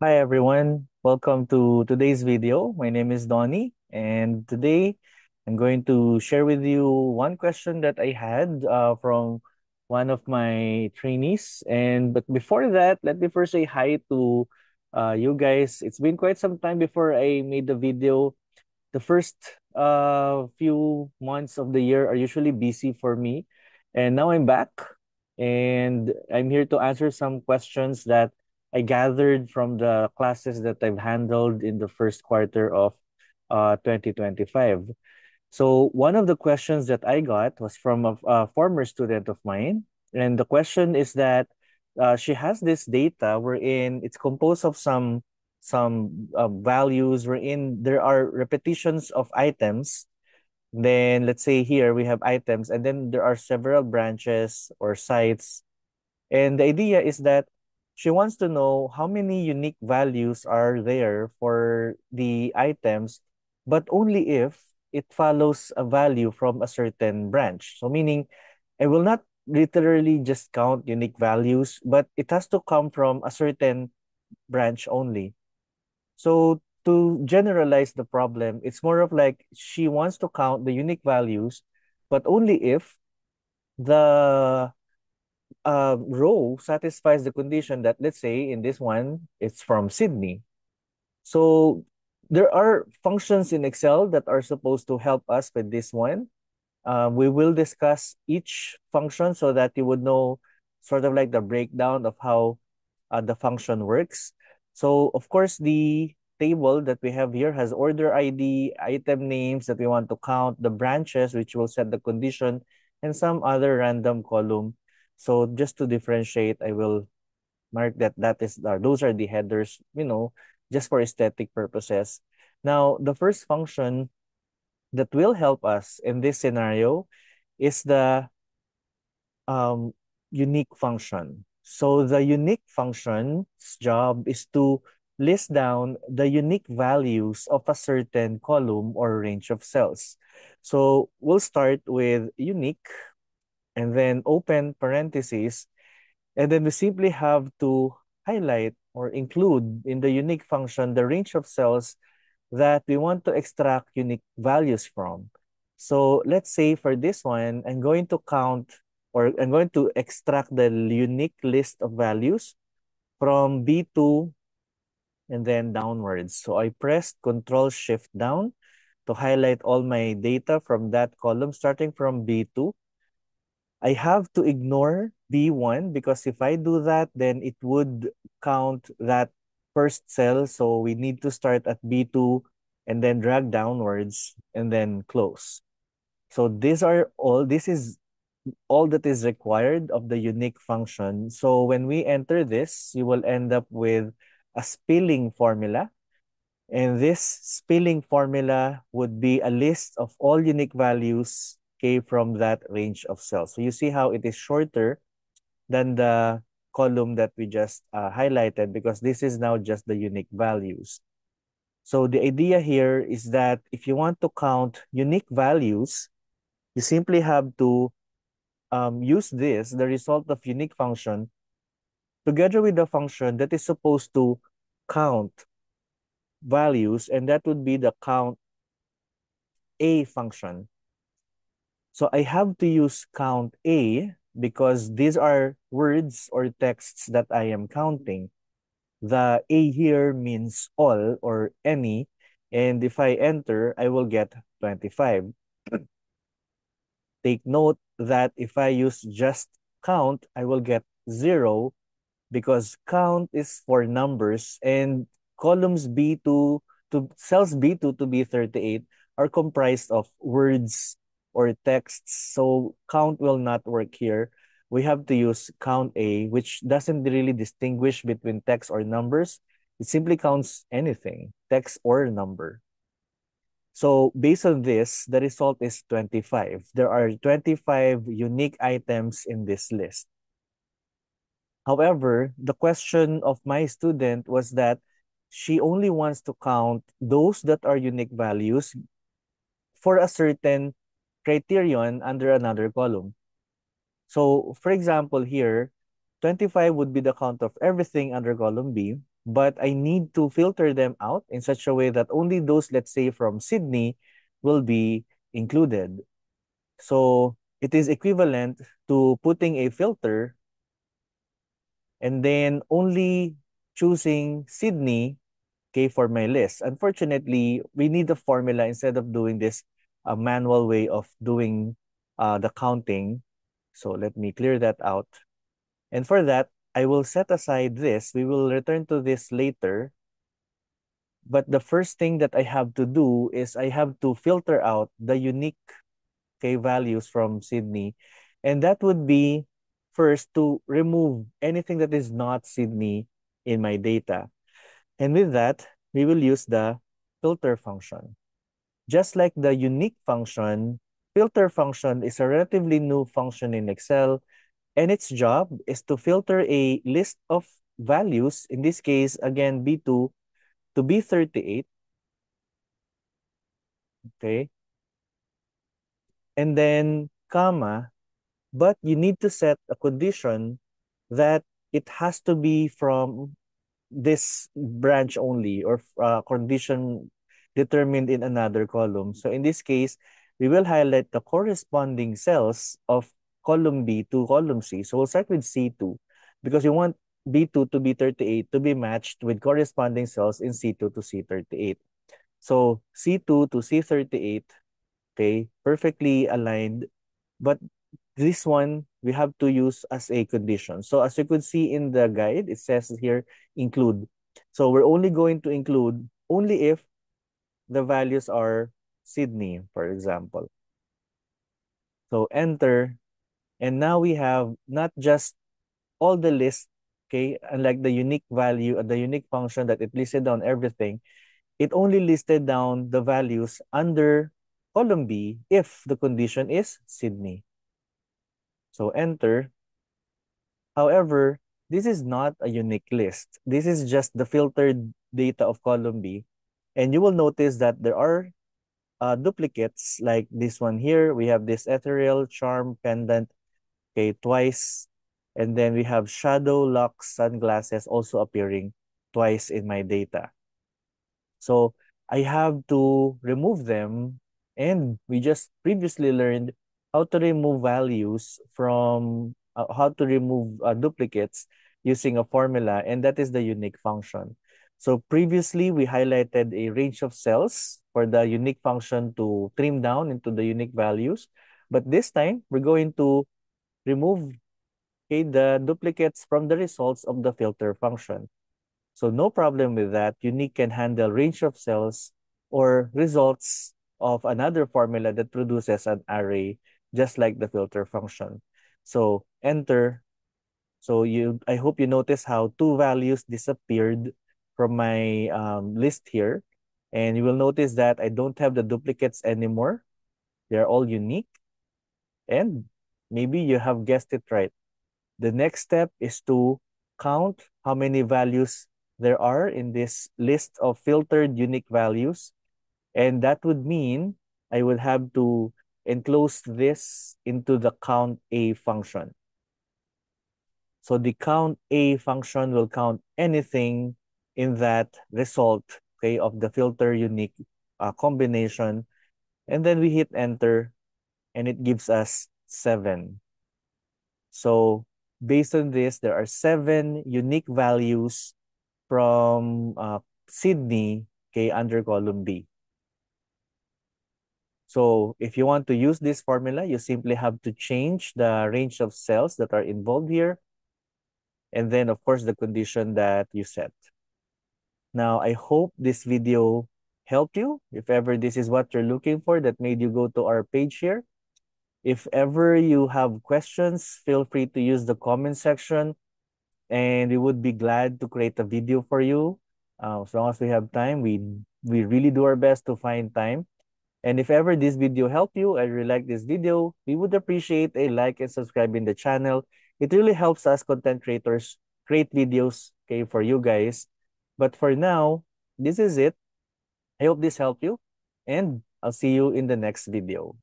Hi everyone, welcome to today's video. My name is Donnie and today I'm going to share with you one question that I had uh, from one of my trainees. And but before that, let me first say hi to uh, you guys. It's been quite some time before I made the video. The first uh, few months of the year are usually busy for me. And now I'm back and I'm here to answer some questions that I gathered from the classes that I've handled in the first quarter of uh, 2025. So one of the questions that I got was from a, a former student of mine. And the question is that uh, she has this data wherein it's composed of some some uh, values wherein there are repetitions of items. Then let's say here we have items and then there are several branches or sites. And the idea is that she wants to know how many unique values are there for the items, but only if it follows a value from a certain branch. So meaning I will not literally just count unique values, but it has to come from a certain branch only. So to generalize the problem, it's more of like she wants to count the unique values, but only if the uh, row satisfies the condition that, let's say, in this one, it's from Sydney. So there are functions in Excel that are supposed to help us with this one. Uh, we will discuss each function so that you would know sort of like the breakdown of how uh, the function works. So, of course, the table that we have here has order ID, item names that we want to count, the branches, which will set the condition, and some other random column so just to differentiate, I will mark that that is uh, those are the headers, you know, just for aesthetic purposes. Now, the first function that will help us in this scenario is the um, unique function. So the unique function's job is to list down the unique values of a certain column or range of cells. So we'll start with unique and then open parentheses. And then we simply have to highlight or include in the unique function the range of cells that we want to extract unique values from. So let's say for this one, I'm going to count or I'm going to extract the unique list of values from B2 and then downwards. So I pressed Control Shift down to highlight all my data from that column starting from B2 I have to ignore B1 because if I do that, then it would count that first cell. So we need to start at B2 and then drag downwards and then close. So these are all, this is all that is required of the unique function. So when we enter this, you will end up with a spilling formula. And this spilling formula would be a list of all unique values k from that range of cells. So you see how it is shorter than the column that we just uh, highlighted because this is now just the unique values. So the idea here is that if you want to count unique values, you simply have to um, use this, the result of unique function, together with the function that is supposed to count values, and that would be the count A function. So I have to use count A because these are words or texts that I am counting. The A here means all or any. And if I enter, I will get 25. Take note that if I use just count, I will get zero because count is for numbers and columns B2 to cells B2 to B38 are comprised of words or texts. So count will not work here. We have to use count A, which doesn't really distinguish between text or numbers. It simply counts anything, text or number. So based on this, the result is 25. There are 25 unique items in this list. However, the question of my student was that she only wants to count those that are unique values for a certain criterion under another column. So, for example, here, 25 would be the count of everything under column B, but I need to filter them out in such a way that only those, let's say, from Sydney will be included. So it is equivalent to putting a filter and then only choosing Sydney okay, for my list. Unfortunately, we need a formula instead of doing this a manual way of doing uh, the counting. So let me clear that out. And for that, I will set aside this. We will return to this later. But the first thing that I have to do is I have to filter out the unique K values from Sydney. And that would be first to remove anything that is not Sydney in my data. And with that, we will use the filter function. Just like the unique function, filter function is a relatively new function in Excel, and its job is to filter a list of values, in this case, again, B2 to B38. Okay. And then comma, but you need to set a condition that it has to be from this branch only or uh, condition determined in another column. So in this case, we will highlight the corresponding cells of column B to column C. So we'll start with C2 because we want B2 to be 38 to be matched with corresponding cells in C2 to C38. So C2 to C38, okay, perfectly aligned. But this one, we have to use as a condition. So as you could see in the guide, it says here, include. So we're only going to include only if the values are Sydney, for example. So enter. And now we have not just all the list, okay, unlike the unique value, the unique function that it listed down everything, it only listed down the values under column B if the condition is Sydney. So enter. However, this is not a unique list. This is just the filtered data of column B. And you will notice that there are uh, duplicates like this one here. We have this ethereal charm pendant, okay, twice. And then we have shadow lock sunglasses also appearing twice in my data. So I have to remove them. And we just previously learned how to remove values from uh, how to remove uh, duplicates using a formula, and that is the unique function. So previously, we highlighted a range of cells for the unique function to trim down into the unique values. But this time, we're going to remove okay, the duplicates from the results of the filter function. So no problem with that. Unique can handle range of cells or results of another formula that produces an array just like the filter function. So enter. So you, I hope you notice how two values disappeared from my um, list here. And you will notice that I don't have the duplicates anymore. They're all unique. And maybe you have guessed it right. The next step is to count how many values there are in this list of filtered unique values. And that would mean I would have to enclose this into the count A function. So the count A function will count anything in that result okay, of the filter unique uh, combination. And then we hit enter and it gives us seven. So based on this, there are seven unique values from uh, Sydney okay, under column B. So if you want to use this formula, you simply have to change the range of cells that are involved here. And then, of course, the condition that you set. Now, I hope this video helped you. If ever this is what you're looking for, that made you go to our page here. If ever you have questions, feel free to use the comment section. And we would be glad to create a video for you. Uh, as long as we have time, we, we really do our best to find time and if ever this video helped you and you like this video, we would appreciate a like and subscribe in the channel. It really helps us content creators create videos okay, for you guys. But for now, this is it. I hope this helped you and I'll see you in the next video.